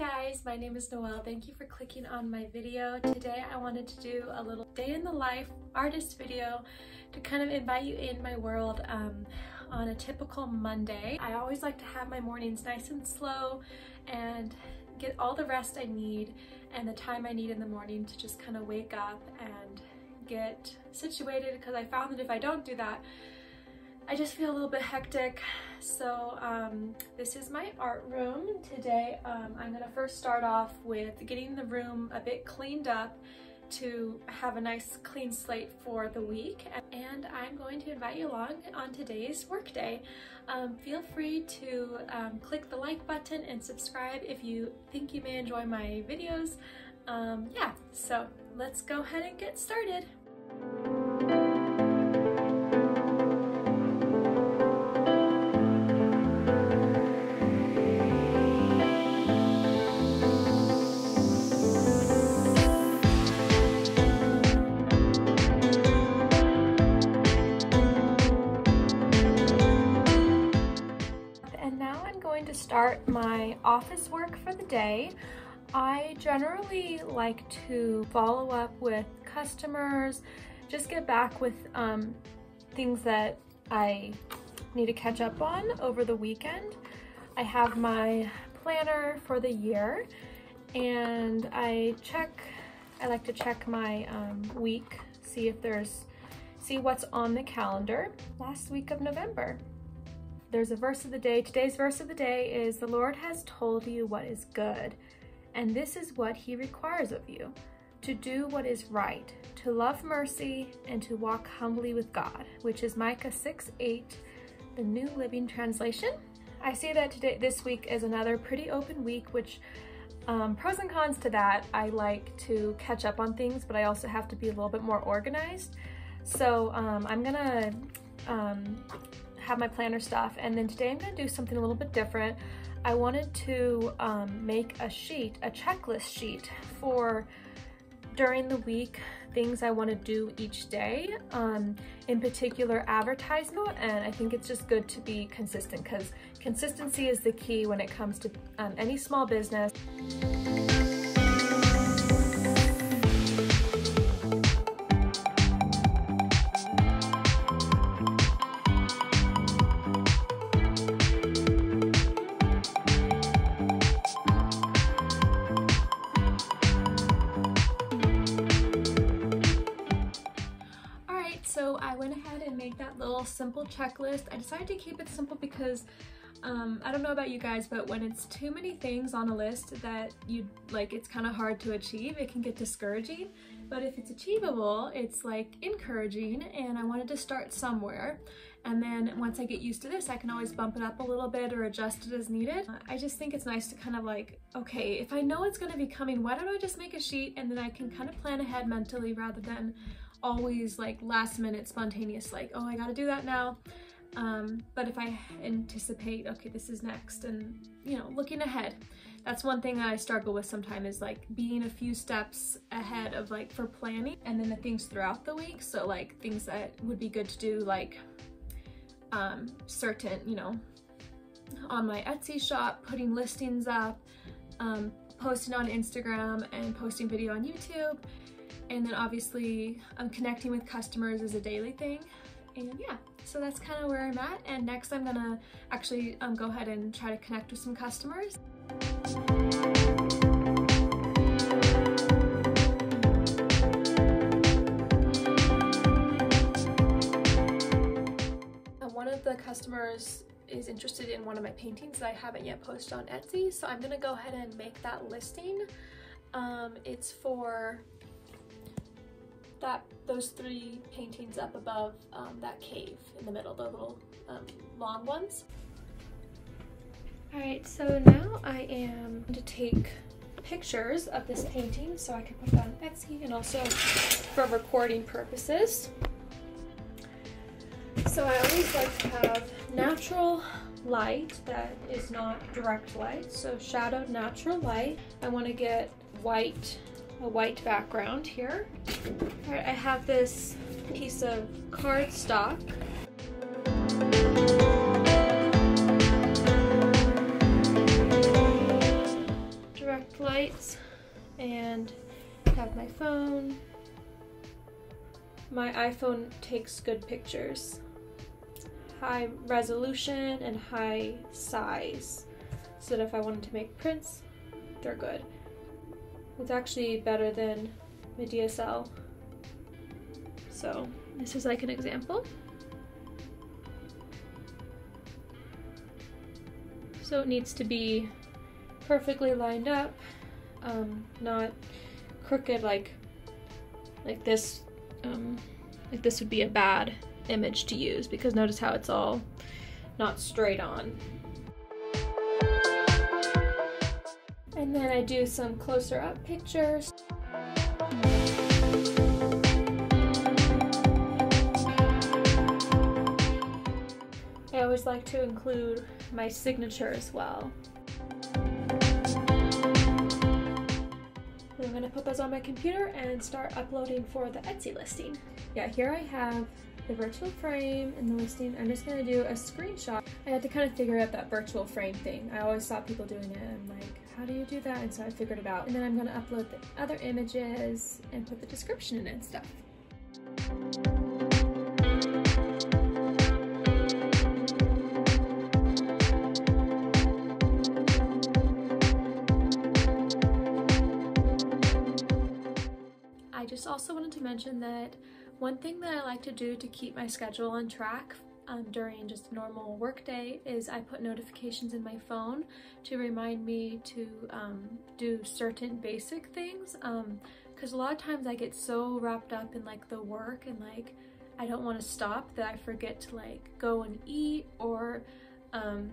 guys, my name is Noelle. Thank you for clicking on my video. Today I wanted to do a little day in the life artist video to kind of invite you in my world um, on a typical Monday. I always like to have my mornings nice and slow and get all the rest I need and the time I need in the morning to just kind of wake up and get situated because I found that if I don't do that, I just feel a little bit hectic. So um, this is my art room. Today um, I'm gonna first start off with getting the room a bit cleaned up to have a nice clean slate for the week and I'm going to invite you along on today's workday. Um, feel free to um, click the like button and subscribe if you think you may enjoy my videos. Um, yeah, so let's go ahead and get started. Office work for the day. I generally like to follow up with customers, just get back with um, things that I need to catch up on over the weekend. I have my planner for the year and I check, I like to check my um, week, see if there's, see what's on the calendar last week of November. There's a verse of the day. Today's verse of the day is the Lord has told you what is good, and this is what he requires of you to do what is right, to love mercy, and to walk humbly with God, which is Micah 6 8, the New Living Translation. I see that today, this week is another pretty open week, which um, pros and cons to that. I like to catch up on things, but I also have to be a little bit more organized. So um, I'm gonna um, have my planner stuff and then today I'm gonna do something a little bit different. I wanted to um, make a sheet, a checklist sheet for during the week things I want to do each day, um, in particular advertisement, and I think it's just good to be consistent because consistency is the key when it comes to um, any small business. Checklist. I decided to keep it simple because um, I don't know about you guys, but when it's too many things on a list that you like, it's kind of hard to achieve, it can get discouraging. But if it's achievable, it's like encouraging and I wanted to start somewhere. And then once I get used to this, I can always bump it up a little bit or adjust it as needed. I just think it's nice to kind of like, okay, if I know it's gonna be coming, why don't I just make a sheet and then I can kind of plan ahead mentally rather than always like last minute spontaneous like oh I gotta do that now. Um, but if I anticipate okay this is next and you know looking ahead that's one thing that I struggle with sometimes is like being a few steps ahead of like for planning and then the things throughout the week. So like things that would be good to do like um, certain you know on my Etsy shop putting listings up um, posting on Instagram and posting video on YouTube and then obviously I'm um, connecting with customers is a daily thing. And yeah, so that's kind of where I'm at. And next I'm gonna actually um, go ahead and try to connect with some customers. One of the customers is interested in one of my paintings that I haven't yet posted on Etsy. So I'm gonna go ahead and make that listing. Um, it's for that those three paintings up above um, that cave in the middle, the little um, long ones. All right, so now I am going to take pictures of this painting so I can put it on Etsy and also for recording purposes. So I always like to have natural light that is not direct light. So shadowed natural light. I want to get white a white background here. All right, I have this piece of cardstock. Direct lights and have my phone. My iPhone takes good pictures. High resolution and high size. So that if I wanted to make prints, they're good. It's actually better than my DSL. So this is like an example. So it needs to be perfectly lined up, um, not crooked like like this. Um, like this would be a bad image to use because notice how it's all not straight on. And then I do some closer up pictures. I always like to include my signature as well. I'm gonna put those on my computer and start uploading for the Etsy listing. Yeah, here I have the virtual frame and the listing. I'm just gonna do a screenshot. I had to kind of figure out that virtual frame thing. I always saw people doing it how do you do that? And so I figured it out. And then I'm gonna upload the other images and put the description in and stuff. I just also wanted to mention that one thing that I like to do to keep my schedule on track um, during just a normal workday is I put notifications in my phone to remind me to um, do certain basic things because um, a lot of times I get so wrapped up in like the work and like I don't want to stop that I forget to like go and eat or um,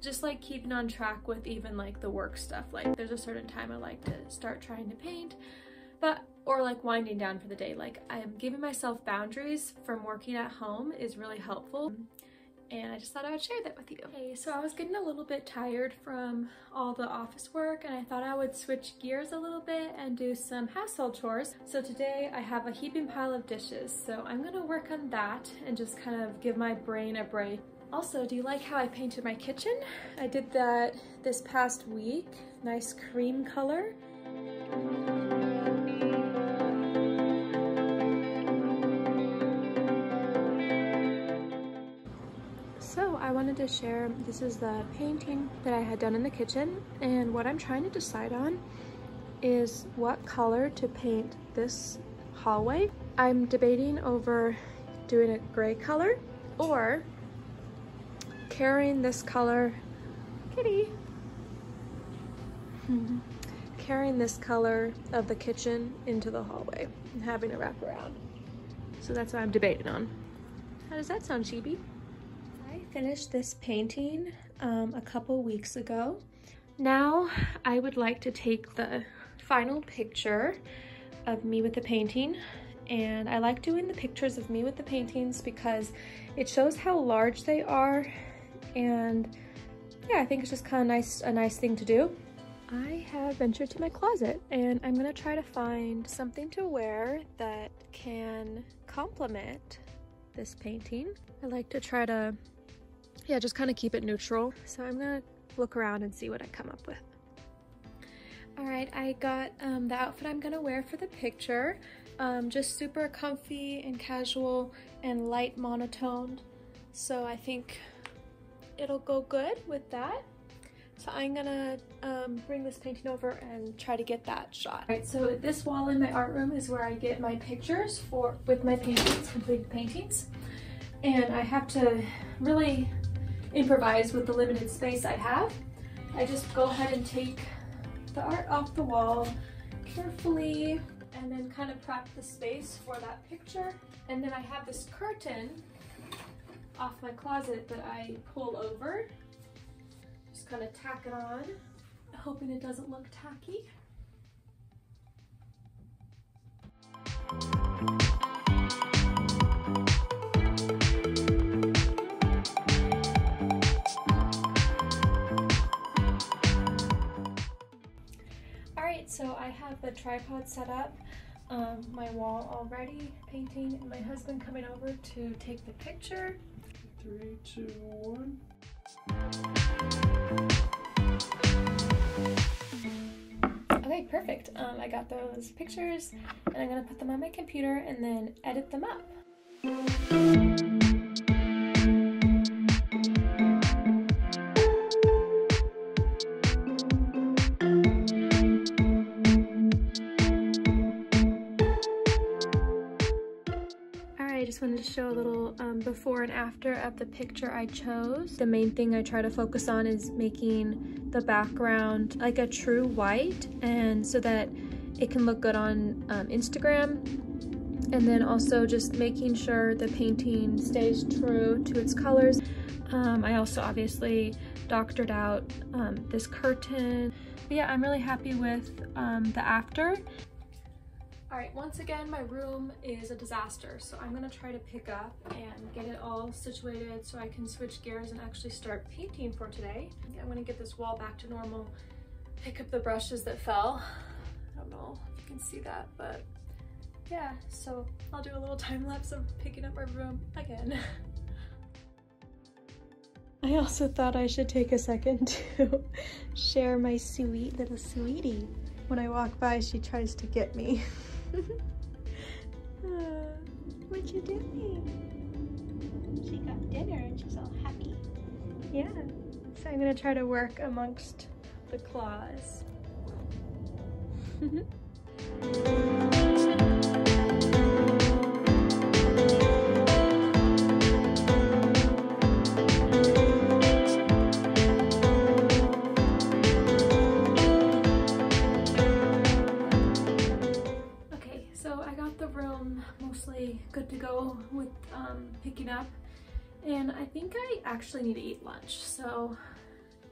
just like keeping on track with even like the work stuff. Like there's a certain time I like to start trying to paint but or like winding down for the day. Like I'm giving myself boundaries from working at home is really helpful. And I just thought I would share that with you. Okay, so I was getting a little bit tired from all the office work and I thought I would switch gears a little bit and do some household chores. So today I have a heaping pile of dishes. So I'm gonna work on that and just kind of give my brain a break. Also, do you like how I painted my kitchen? I did that this past week. Nice cream color. Wanted to share, this is the painting that I had done in the kitchen and what I'm trying to decide on is what color to paint this hallway. I'm debating over doing a gray color or carrying this color, kitty, carrying this color of the kitchen into the hallway and having it wrap around. So that's what I'm debating on. How does that sound, Chibi? Finished this painting um, a couple weeks ago. Now I would like to take the final picture of me with the painting and I like doing the pictures of me with the paintings because it shows how large they are and yeah I think it's just kind of nice a nice thing to do. I have ventured to my closet and I'm gonna try to find something to wear that can complement this painting. I like to try to yeah, just kind of keep it neutral. So I'm gonna look around and see what I come up with. All right, I got um, the outfit I'm gonna wear for the picture. Um, just super comfy and casual and light monotoned. So I think it'll go good with that. So I'm gonna um, bring this painting over and try to get that shot. All right, so this wall in my art room is where I get my pictures for with my paintings, completed paintings. And I have to really improvise with the limited space I have. I just go ahead and take the art off the wall carefully and then kind of prep the space for that picture. And then I have this curtain off my closet that I pull over. Just kind of tack it on, hoping it doesn't look tacky. The tripod set up, um, my wall already painting, and my husband coming over to take the picture. Three, two, one. Okay, perfect. Um, I got those pictures and I'm gonna put them on my computer and then edit them up. Show a little um, before and after of the picture I chose. The main thing I try to focus on is making the background like a true white and so that it can look good on um, Instagram and then also just making sure the painting stays true to its colors. Um, I also obviously doctored out um, this curtain. But yeah, I'm really happy with um, the after. All right, once again, my room is a disaster, so I'm gonna try to pick up and get it all situated so I can switch gears and actually start painting for today. I'm gonna get this wall back to normal, pick up the brushes that fell. I don't know if you can see that, but yeah, so I'll do a little time lapse of picking up my room again. I also thought I should take a second to share my sweet little sweetie. When I walk by, she tries to get me. what you doing? She got dinner and she's all happy. Yeah. So I'm gonna try to work amongst the claws. actually need to eat lunch. So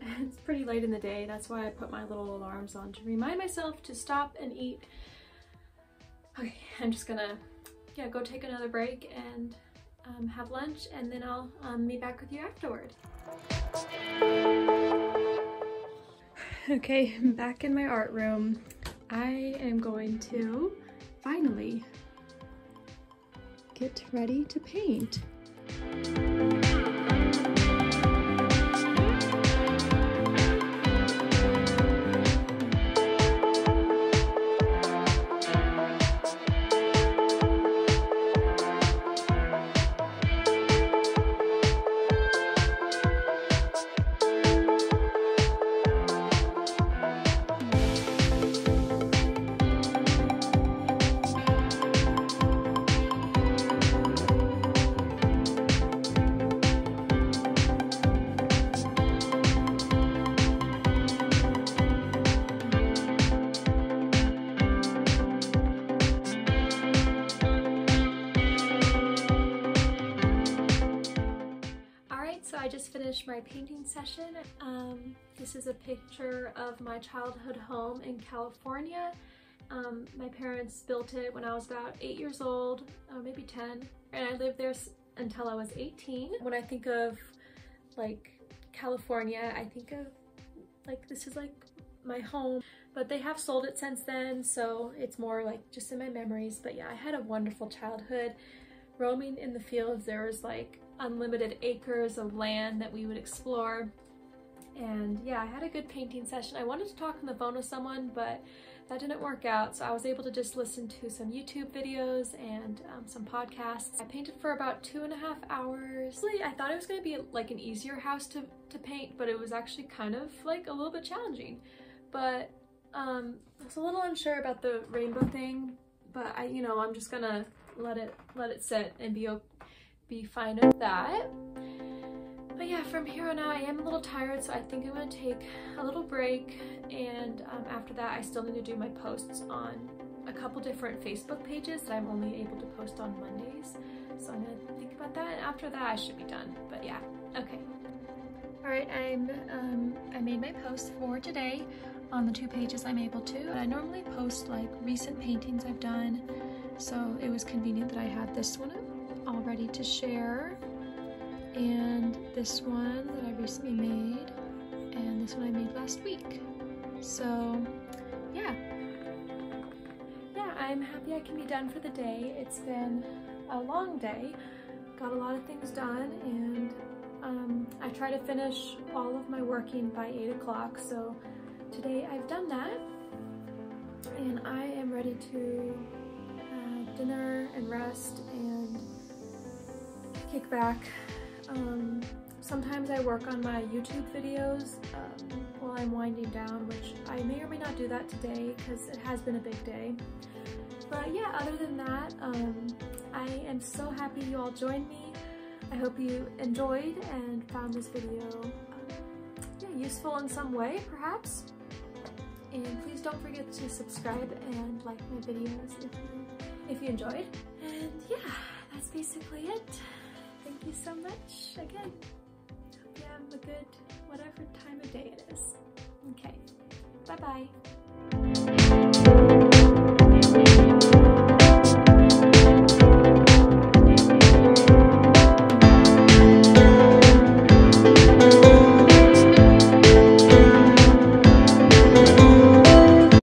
it's pretty late in the day. That's why I put my little alarms on to remind myself to stop and eat. Okay, I'm just gonna yeah, go take another break and um, have lunch and then I'll um, meet back with you afterward. Okay, back in my art room. I am going to finally get ready to paint. Just finished my painting session. Um, this is a picture of my childhood home in California. Um, my parents built it when I was about eight years old, uh, maybe 10, and I lived there until I was 18. When I think of like California, I think of like this is like my home, but they have sold it since then, so it's more like just in my memories. But yeah, I had a wonderful childhood. Roaming in the fields, there was like unlimited acres of land that we would explore. And yeah, I had a good painting session. I wanted to talk on the phone with someone, but that didn't work out. So I was able to just listen to some YouTube videos and um, some podcasts. I painted for about two and a half hours. I thought it was gonna be like an easier house to, to paint, but it was actually kind of like a little bit challenging. But um, I was a little unsure about the rainbow thing, but I, you know, I'm just gonna let it, let it sit and be be fine with that. But yeah, from here on out, I am a little tired, so I think I'm gonna take a little break. And um, after that, I still need to do my posts on a couple different Facebook pages that I'm only able to post on Mondays. So I'm gonna think about that, and after that, I should be done. But yeah, okay. All right, I'm um, I made my post for today on the two pages I'm able to. I normally post like recent paintings I've done, so it was convenient that I had this one all ready to share. And this one that I recently made, and this one I made last week. So, yeah. Yeah, I'm happy I can be done for the day. It's been a long day. Got a lot of things done, and um, I try to finish all of my working by 8 o'clock, so today I've done that. and I am ready to uh, dinner and rest and kick back. Um, sometimes I work on my YouTube videos um, while I'm winding down, which I may or may not do that today because it has been a big day. But yeah, other than that, um, I am so happy you all joined me. I hope you enjoyed and found this video um, yeah, useful in some way, perhaps. And please don't forget to subscribe and like my videos if you, if you enjoyed. And yeah, that's basically it. Thank you so much again. Hope you have a good whatever time of day it is. Okay, bye-bye.